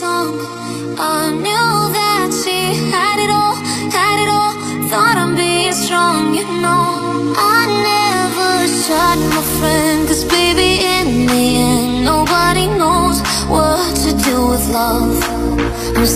song. I knew that she had it all, had it all. Thought I'm being strong, you know. I never shot my friend Cause baby, in the end Nobody knows what to do with love. I'm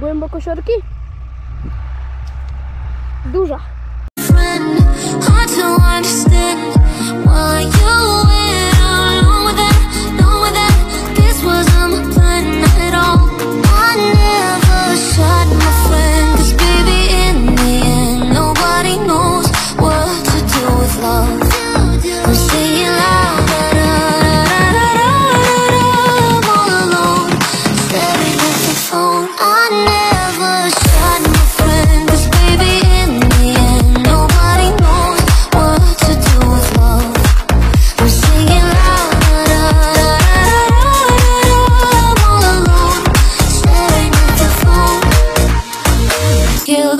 głęboko siorki? Duża.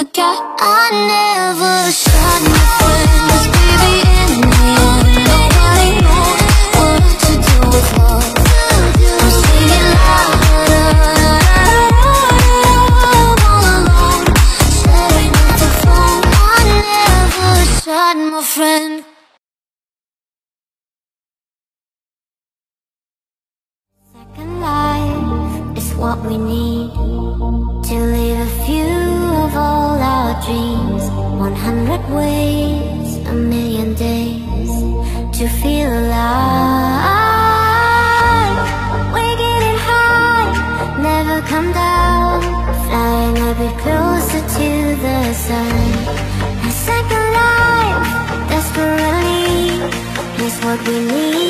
I never shot my baby, in nobody knows what to do with love. I'm all alone, staring at the phone. I never shot my friend. Second life is what we need to live a few of all dreams. One hundred ways, a million days to feel alive. We're getting high, never come down, flying a bit closer to the sun. A second life, desperately, is what we need.